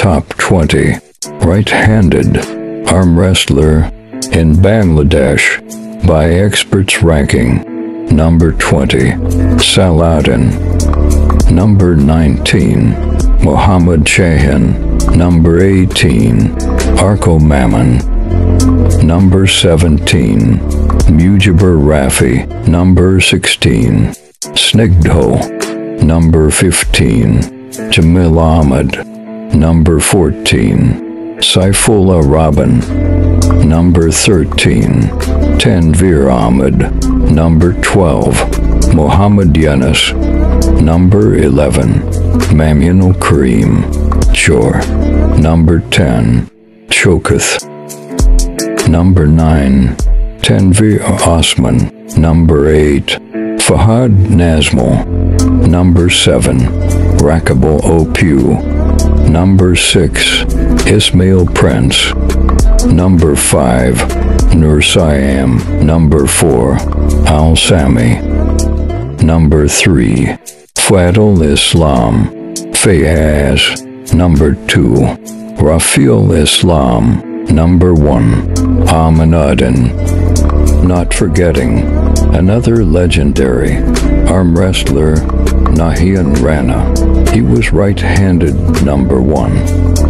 top 20 right-handed arm wrestler in Bangladesh by experts ranking. Number 20, Saladin. Number 19, Muhammad Shahin. Number 18, Arko Mammon. Number 17, Mujibur Rafi. Number 16, Snigdho. Number 15, Jamil Ahmed. Number 14, Saifullah Rabin. Number 13, Tanvir Ahmed. Number 12, Muhammad Yunus. Number 11, Mamunal Kareem. Sure. Number 10, Shokath. Number 9, Tanvir Osman. Number 8, Fahad Nazmal. Number 7, Rakabal Opu. Number 6, Ismail Prince. Number 5, Nur Siam. Number 4, Al Sami. Number 3, Fadl Islam. Fayaz. Number 2, Rafiul Islam. Number 1, Aminuddin. Not forgetting another legendary arm wrestler, Nahian Rana. He was right-handed number one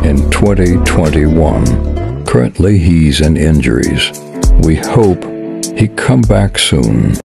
in 2021. Currently he's in injuries. We hope he come back soon.